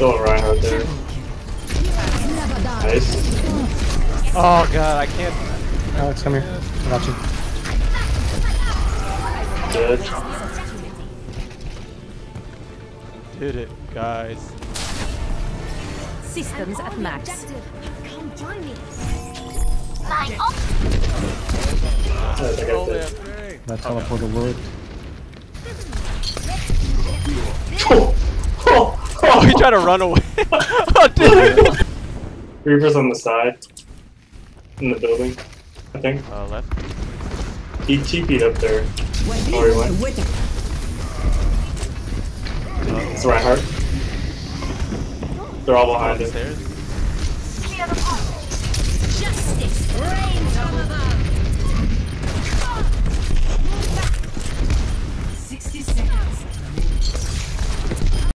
out there. Nice. Oh god, I can't. Alex, come here. I got you. Good. Did it, guys. Systems at max. Come join me. I think I did. That teleporter worked. Oh, oh, he tried to run away. oh, dude. Reaper's on the side. In the building, I think. Uh, left. He TP'd up there. Oh, he went. It's Reinhardt. They're all behind it. Stairs.